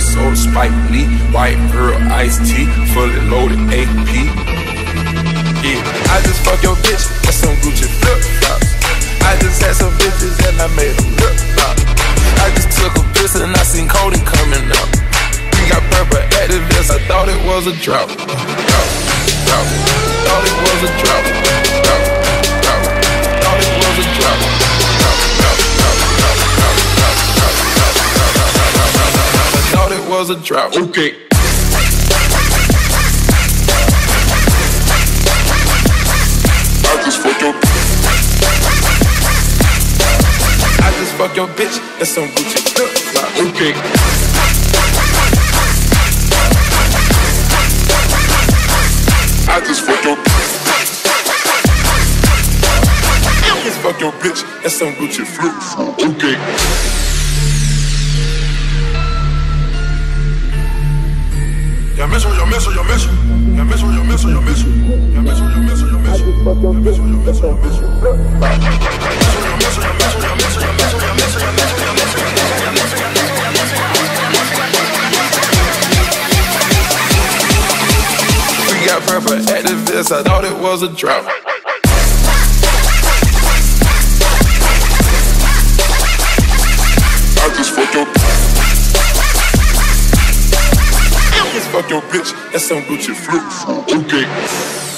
Spike Lee, white Earl, iced tea, fully loaded AP. Yeah, I just fuck your bitch, that's some Gucci flip flops. I just had some bitches and I made them look pop. I just took a piss and I seen Cody coming up. We got purple activists, I thought it was a drop. Drop, drop. Thought it was a drop. Was a drop. Okay. I just fuck your I just fuck your bitch. That's some Gucci flip. Okay. I just fuck your I just fuck your bitch. That's some Gucci flip. Okay. Miss you, miss you, miss you. Miss you, miss you, miss you. Miss you, miss you, miss you. Miss you, miss you, miss you. We got prayer for activists, I thought it was a drought. Your bitch. That's some Gucci flip. Okay.